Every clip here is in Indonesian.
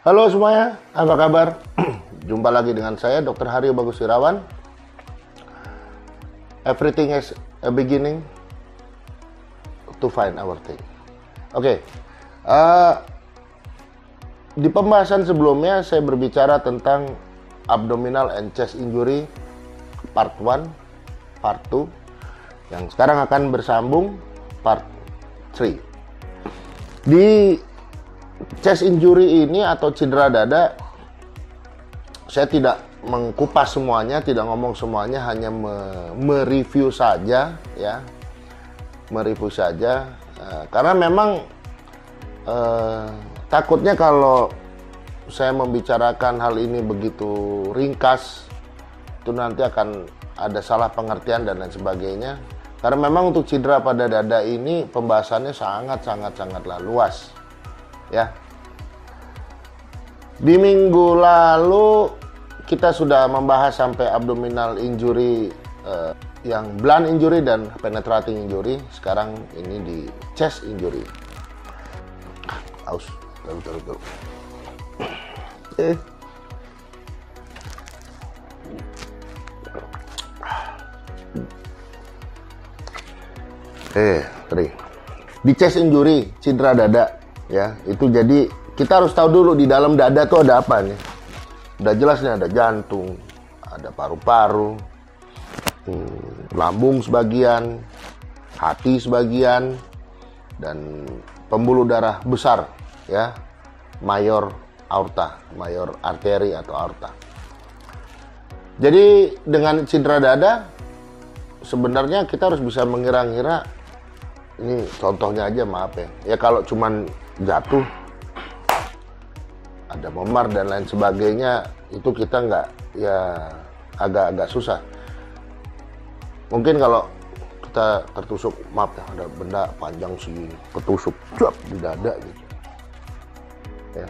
Halo semuanya, apa kabar? Jumpa lagi dengan saya, Dr. Haryo Bagus Irawan. Everything is a beginning to find our thing. Oke, uh, di pembahasan sebelumnya saya berbicara tentang abdominal and chest injury part 1, part 2, yang sekarang akan bersambung part 3. Di chest injury ini atau cedera dada, saya tidak mengkupas semuanya, tidak ngomong semuanya, hanya mereview saja, ya, mereview saja, uh, karena memang uh, takutnya kalau saya membicarakan hal ini begitu ringkas, itu nanti akan ada salah pengertian dan lain sebagainya. Karena memang untuk cedera pada dada ini pembahasannya sangat sangat sangatlah luas, ya. Di minggu lalu kita sudah membahas sampai abdominal injury uh, yang blunt injury dan penetrating injury. Sekarang ini di chest injury. Aus, taruh, taruh, taruh. Eh. Eh, tadi. Di chest injury, cedera dada, ya. Itu jadi kita harus tahu dulu di dalam dada tuh ada apa nih. Udah jelas nih ada jantung, ada paru-paru, hmm, lambung sebagian, hati sebagian, dan pembuluh darah besar, ya, mayor aorta, mayor arteri atau aorta. Jadi dengan cedera dada sebenarnya kita harus bisa mengira-ngira ini contohnya aja maaf ya. Ya kalau cuman jatuh ada memar dan lain sebagainya itu kita nggak ya agak-agak susah. Mungkin kalau kita tertusuk maaf ya ada benda panjang segini ketusuk cuap di dada gitu. Ya.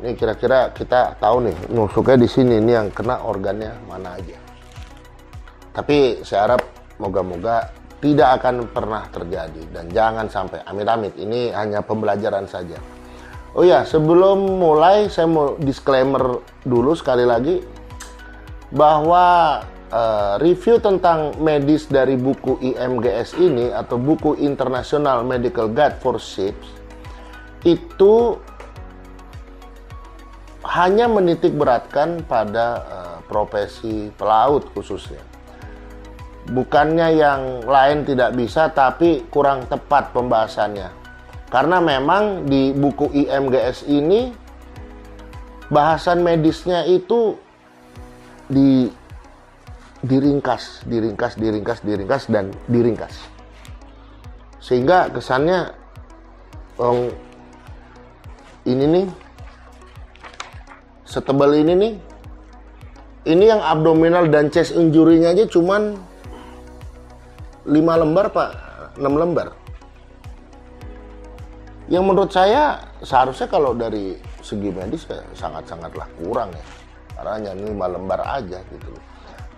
Ini kira-kira kita tahu nih nusuknya di sini ini yang kena organnya mana aja. Tapi saya harap moga-moga tidak akan pernah terjadi dan jangan sampai amit-amit ini hanya pembelajaran saja. Oh ya, sebelum mulai saya mau disclaimer dulu sekali lagi bahwa uh, review tentang medis dari buku IMGS ini atau buku International Medical Guide for Ships itu hanya menitik beratkan pada uh, profesi pelaut khususnya. Bukannya yang lain tidak bisa tapi kurang tepat pembahasannya karena memang di buku IMGS ini bahasan medisnya itu di diringkas, diringkas, diringkas, diringkas dan diringkas. Sehingga kesannya oh, ini nih setebal ini nih ini yang abdominal dan chest injury-nya aja cuman 5 lembar pak 6 lembar yang menurut saya seharusnya kalau dari segi medis ya sangat-sangatlah kurang ya. Karena hanya 5 lembar aja gitu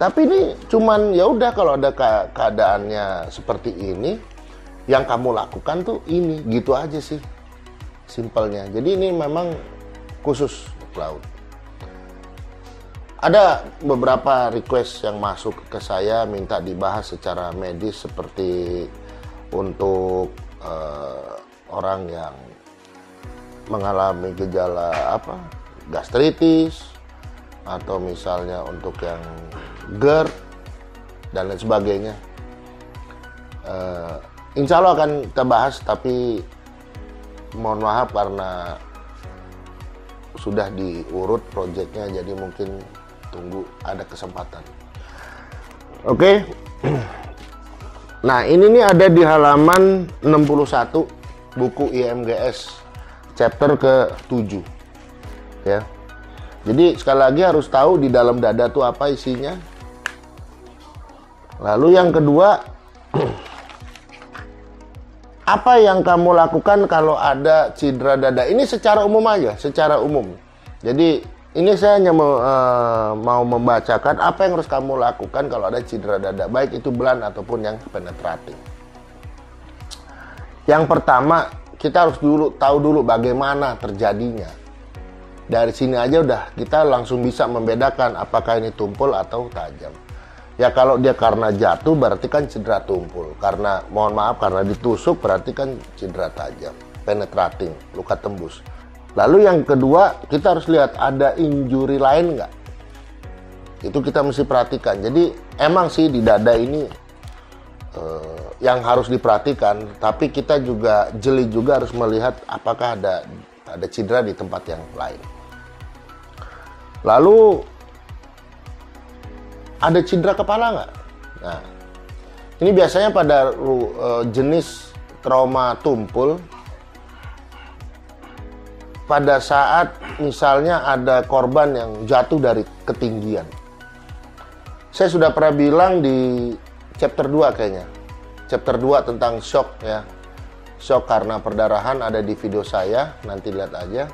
tapi ini cuman ya udah kalau ada keadaannya seperti ini yang kamu lakukan tuh ini gitu aja sih simpelnya. Jadi ini memang khusus laut. Ada beberapa request yang masuk ke saya minta dibahas secara medis seperti untuk uh, orang yang mengalami gejala apa gastritis atau misalnya untuk yang GERD dan lain sebagainya. Uh, insya Allah akan kita bahas tapi mohon maaf karena sudah diurut proyeknya jadi mungkin tunggu ada kesempatan. Oke. Okay. Nah, ini nih ada di halaman 61 buku IMGS chapter ke-7. Ya. Jadi sekali lagi harus tahu di dalam dada tuh apa isinya. Lalu yang kedua apa yang kamu lakukan kalau ada cedera dada? Ini secara umum aja, secara umum. Jadi ini saya hanya mau, uh, mau membacakan apa yang harus kamu lakukan kalau ada cedera dada, baik itu belan ataupun yang penetrating. Yang pertama, kita harus dulu tahu dulu bagaimana terjadinya. Dari sini aja udah kita langsung bisa membedakan apakah ini tumpul atau tajam. Ya kalau dia karena jatuh berarti kan cedera tumpul. Karena mohon maaf karena ditusuk berarti kan cedera tajam, penetrating, luka tembus. Lalu yang kedua kita harus lihat ada injury lain nggak? Itu kita mesti perhatikan. Jadi emang sih di dada ini uh, yang harus diperhatikan, tapi kita juga jeli juga harus melihat apakah ada ada cedera di tempat yang lain. Lalu ada cedera kepala nggak? Nah, ini biasanya pada uh, jenis trauma tumpul pada saat misalnya ada korban yang jatuh dari ketinggian. Saya sudah pernah bilang di chapter 2 kayaknya. Chapter 2 tentang shock ya. Shock karena perdarahan ada di video saya, nanti lihat aja.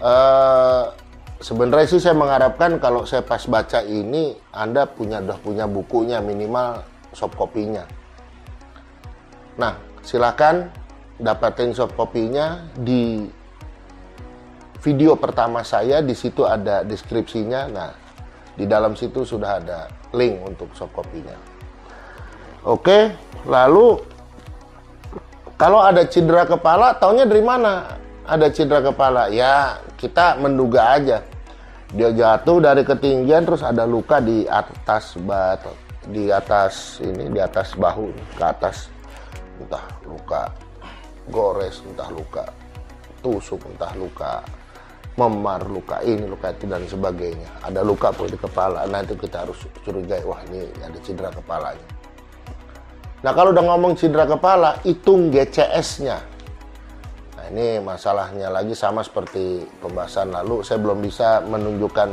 Uh, sebenarnya sih saya mengharapkan kalau saya pas baca ini Anda punya udah punya bukunya minimal soft kopinya. Nah, silakan dapatin soft kopinya di video pertama saya di situ ada deskripsinya. Nah, di dalam situ sudah ada link untuk soft kopinya. Oke, lalu kalau ada cedera kepala, taunya dari mana? Ada cedera kepala? Ya, kita menduga aja. Dia jatuh dari ketinggian terus ada luka di atas batu di atas ini di atas bahu ke atas. Entah luka gores entah luka tusuk entah luka memar luka ini luka itu dan sebagainya. Ada luka pun di kepala. Nanti kita harus curigai wah ini ada cedera kepalanya nah kalau udah ngomong cedera kepala hitung GCS nya ini masalahnya lagi sama seperti pembahasan lalu. Saya belum bisa menunjukkan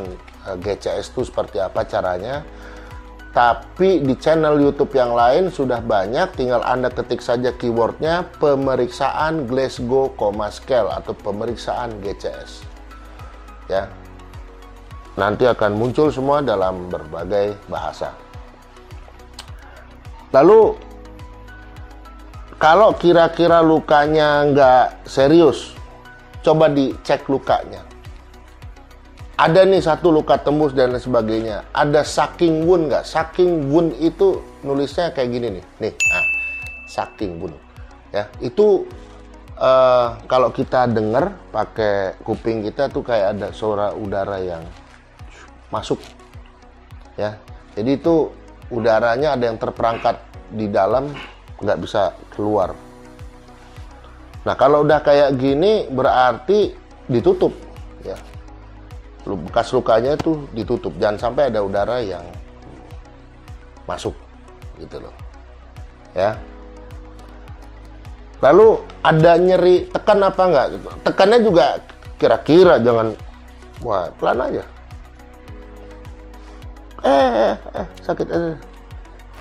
eh, GCS itu seperti apa caranya. Tapi di channel YouTube yang lain sudah banyak, tinggal Anda ketik saja keywordnya pemeriksaan Glasgow Coma Scale atau pemeriksaan GCS. Ya, nanti akan muncul semua dalam berbagai bahasa. Lalu kalau kira-kira lukanya nggak serius, coba dicek lukanya. Ada nih satu luka tembus dan lain sebagainya. Ada sucking wound nggak? Sucking wound itu nulisnya kayak gini nih. Nih, nah, sucking wound. Ya, itu uh, kalau kita dengar pakai kuping kita tuh kayak ada suara udara yang masuk. Ya, jadi itu udaranya ada yang terperangkat di dalam nggak bisa keluar. Nah kalau udah kayak gini berarti ditutup ya. Bekas lukanya itu ditutup, jangan sampai ada udara yang masuk gitu loh. Ya. Lalu ada nyeri tekan apa enggak. Tekannya juga kira-kira jangan wah pelan aja. Eh, eh, eh sakit eh.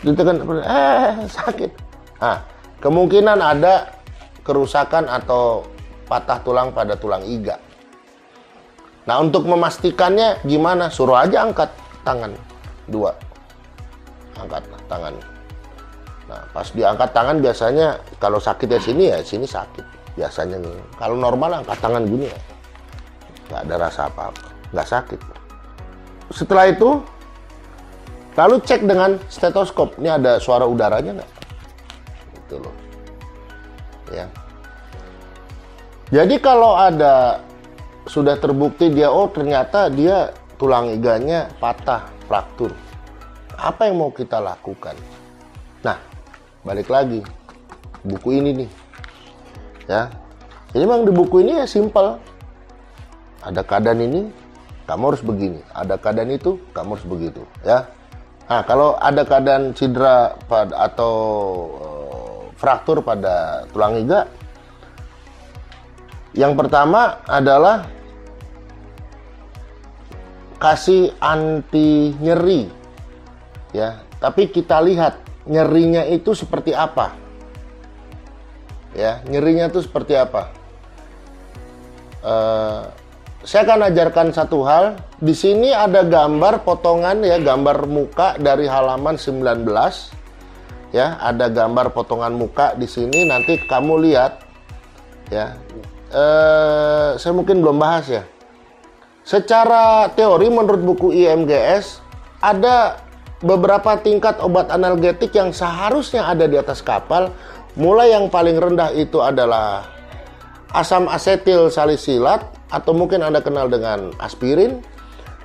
Ditekan eh sakit Nah, kemungkinan ada kerusakan atau patah tulang pada tulang iga. Nah, untuk memastikannya gimana? Suruh aja angkat tangan dua. Angkat tangan. Nah, pas diangkat tangan biasanya kalau sakit ya sini ya sini sakit. Biasanya nih. Kalau normal angkat tangan gini ya. Nggak ada rasa apa-apa. Nggak sakit. Setelah itu, lalu cek dengan stetoskop. Ini ada suara udaranya nggak? Gitu loh. Ya. Jadi kalau ada sudah terbukti dia oh ternyata dia tulang iganya patah fraktur. Apa yang mau kita lakukan? Nah balik lagi. Buku ini nih. Ya. Jadi memang di buku ini ya simpel. Ada keadaan ini kamu harus begini. Ada keadaan itu kamu harus begitu. Ya. Nah kalau ada keadaan cedera pada atau fraktur pada tulang iga? Yang pertama adalah kasih anti nyeri. Ya, tapi kita lihat nyerinya itu seperti apa. Ya, nyerinya itu seperti apa? Uh, saya akan ajarkan satu hal. Di sini ada gambar potongan ya, gambar muka dari halaman 19 ya ada gambar potongan muka di sini nanti kamu lihat ya eh, saya mungkin belum bahas ya secara teori menurut buku IMGS ada beberapa tingkat obat analgetik yang seharusnya ada di atas kapal. Mulai yang paling rendah itu adalah asam asetil salisilat atau mungkin Anda kenal dengan aspirin.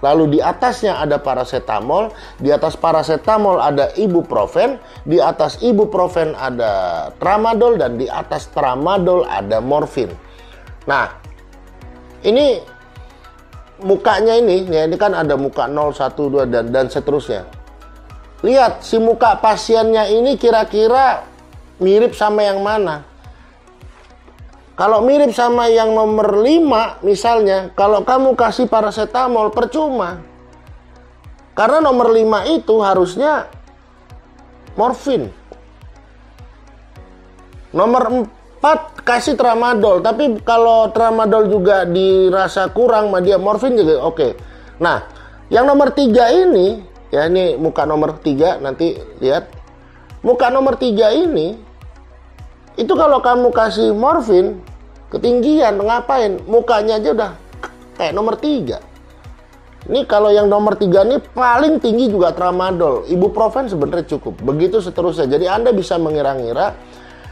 Lalu di atasnya ada paracetamol, di atas paracetamol ada ibuprofen, di atas ibuprofen ada tramadol dan di atas tramadol ada morfin. Nah, ini mukanya ini ya ini kan ada muka 0, 1, 2 dan dan seterusnya. Lihat si muka pasiennya ini kira-kira mirip sama yang mana? Kalau mirip sama yang nomor 5 misalnya, kalau kamu kasih paracetamol percuma. Karena nomor 5 itu harusnya morfin. Nomor 4 kasih tramadol, tapi kalau tramadol juga dirasa kurang, dia morfin juga oke. Okay. Nah, yang nomor 3 ini, ya ini muka nomor 3 nanti lihat. Muka nomor 3 ini itu kalau kamu kasih morfin ketinggian ngapain? Mukanya aja udah kayak nomor tiga. Ini kalau yang nomor tiga ini paling tinggi juga tramadol. Ibuprofen sebenarnya cukup. Begitu seterusnya. Jadi anda bisa mengira-ngira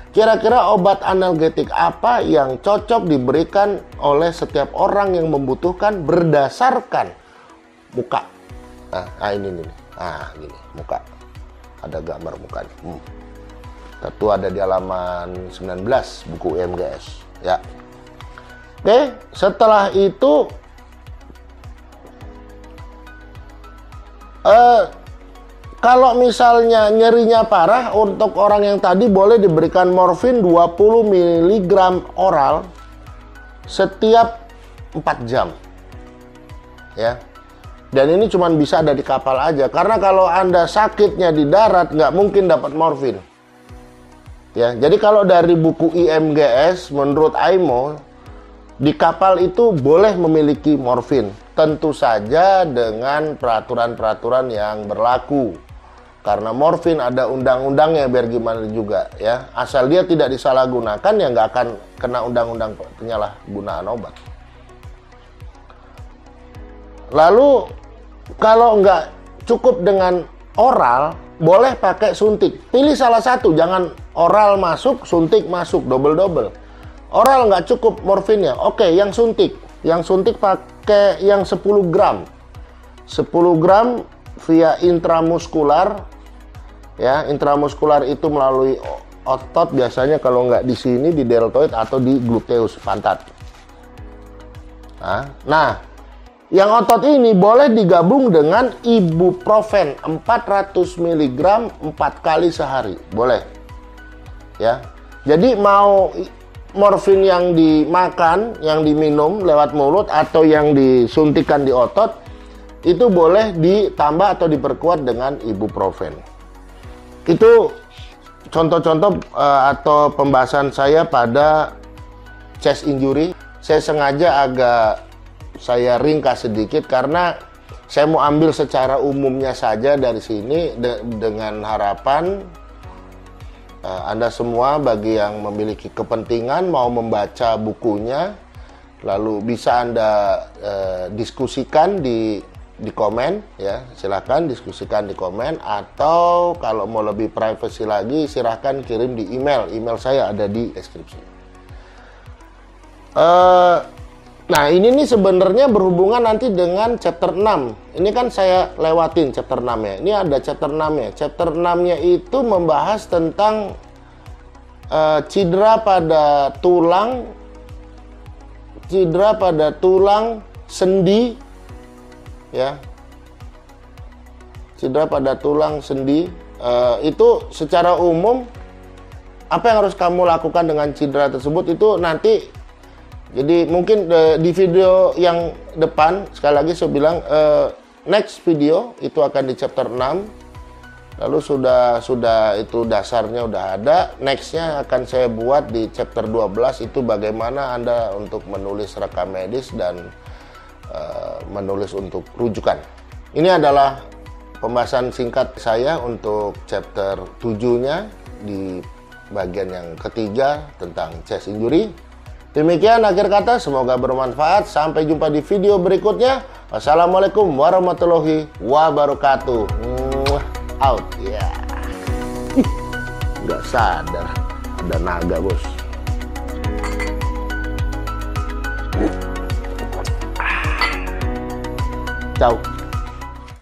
kira-kira obat analgetik apa yang cocok diberikan oleh setiap orang yang membutuhkan berdasarkan muka. Nah, nah ini nih ah gini muka. Ada gambar mukanya. Hmm. tentu ada di halaman 19 buku UMGS Ya. Oke, setelah itu eh, kalau misalnya nyerinya parah untuk orang yang tadi boleh diberikan morfin 20 mg oral setiap 4 jam. Ya. Dan ini cuma bisa ada di kapal aja karena kalau Anda sakitnya di darat nggak mungkin dapat morfin. Ya, jadi kalau dari buku IMGS menurut AIMO di kapal itu boleh memiliki morfin, tentu saja dengan peraturan-peraturan yang berlaku. Karena morfin ada undang-undangnya biar gimana juga ya. Asal dia tidak disalahgunakan ya nggak akan kena undang-undang penyalahgunaan obat. Lalu kalau nggak cukup dengan oral, boleh pakai suntik. Pilih salah satu, jangan oral masuk, suntik masuk, double-double. Oral nggak cukup morfinnya. Oke, yang suntik. Yang suntik pakai yang 10 gram. 10 gram via intramuskular. Ya, intramuskular itu melalui otot biasanya kalau nggak di sini di deltoid atau di gluteus pantat. Nah, nah yang otot ini boleh digabung dengan ibuprofen 400 mg 4 kali sehari. Boleh. Ya. Jadi mau morfin yang dimakan, yang diminum lewat mulut atau yang disuntikan di otot itu boleh ditambah atau diperkuat dengan ibuprofen. Itu contoh-contoh uh, atau pembahasan saya pada chest injury. Saya sengaja agak saya ringkas sedikit karena saya mau ambil secara umumnya saja dari sini de dengan harapan Anda semua bagi yang memiliki kepentingan mau membaca bukunya lalu bisa Anda uh, diskusikan di di komen ya. Silahkan diskusikan di komen atau kalau mau lebih privacy lagi silahkan kirim di email. Email saya ada di deskripsi. Uh, Nah, ini nih sebenarnya berhubungan nanti dengan chapter 6. Ini kan saya lewatin chapter 6 ya. Ini ada chapter 6 ya. Chapter 6-nya itu membahas tentang uh, cedera pada tulang cedera pada tulang sendi ya. Cedera pada tulang sendi uh, itu secara umum apa yang harus kamu lakukan dengan cedera tersebut itu nanti jadi mungkin uh, di video yang depan sekali lagi saya bilang uh, next video itu akan di chapter 6. Lalu sudah sudah itu dasarnya udah ada. Nextnya akan saya buat di chapter 12 itu bagaimana anda untuk menulis rekam medis dan uh, menulis untuk rujukan. Ini adalah pembahasan singkat saya untuk chapter 7-nya di bagian yang ketiga tentang chest injury. Demikian akhir kata, semoga bermanfaat. Sampai jumpa di video berikutnya. Wassalamualaikum warahmatullahi wabarakatuh. Out, ya. Yeah. Sadar ada naga bos. Ciao.